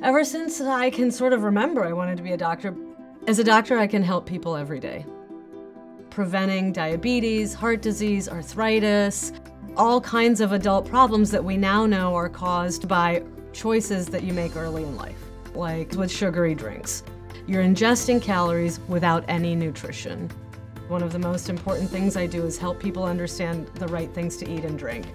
Ever since I can sort of remember, I wanted to be a doctor. As a doctor, I can help people every day. Preventing diabetes, heart disease, arthritis, all kinds of adult problems that we now know are caused by choices that you make early in life, like with sugary drinks. You're ingesting calories without any nutrition. One of the most important things I do is help people understand the right things to eat and drink.